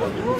করবে